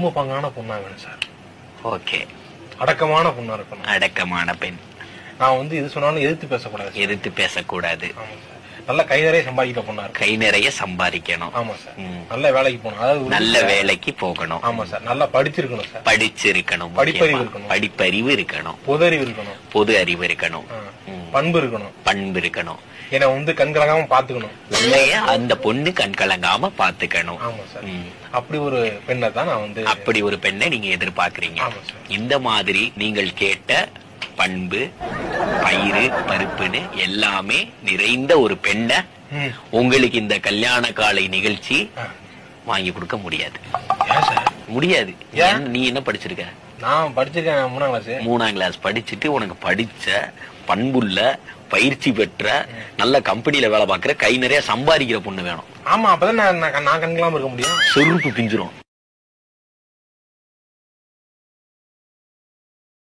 பொறுமை பங்கான பொண்ணா வேணும் சார். ஓகே. அடக்கமான பொண்ணா இருக்கணும். அடக்கமான பெண். நான் வந்து எது சொன்னாலும் எதிர்த்து பேசக்கூடாது. எதிர்த்து பேசக்கூடாது. நல்ல கை நிறைய சம்பாதிக்கிற பொண்ணா கை நிறைய சம்பாதிக்கணும். ஆமா சார். நல்ல வேலைக்கு போகணும். அதாவது நல்ல வேலைக்கு போகணும். ஆமா சார். நல்லா படிச்சிருக்கணும் சார். படிச்சிருக்கணும் படிப்பறிவு. இருக்கணும். படிப்பறிவு இருக்கணும். பொது அறிவு இருக்கணும். பொது அறிவு இருக்கணும். பண்பு இருக்கணும். பண்பு இருக்கணும். என்னை வந்து கண்கலங்காம பாத்துக்கணும் உண்மைய அந்த பொண்ணு கண் கலங்காம பாத்துக்கணும் ஆமா சார். அப்படி ஒரு பெண்ணை தான் நான் வந்து அப்படி ஒரு பெண்ணை நீங்க எதிர்பார்க்கறீங்க. இந்த மாதிரி நீங்கள் கேட்ட பண்பு பயிறு பருப்புன்னு எல்லாமே நிறைந்த ஒரு பெண்ணை. உங்களுக்கு இந்த கல்யாண காலை நிகழ்ச்சி. வாங்கி கொடுக்க முடியாது. முடியாது? நீ என்ன படிச்சிருக்க? நான் படிச்சிருக்கேன் மூணாம் கிளாஸ் மூணாம் கிளாஸ் படிச்சுட்டு உனக்கு படிச்ச பண்புள்ள பயிற்சி பெற்ற நல்ல கம்பெனில வேலை பார்க்கிற கை நிறைய சம்பாதிக்கிற பொண்ணு வேணும். ஆமா அப்பதான் நான் கண்கலாம இருக்க முடியும். செருப்பு பிஞ்சிரும்.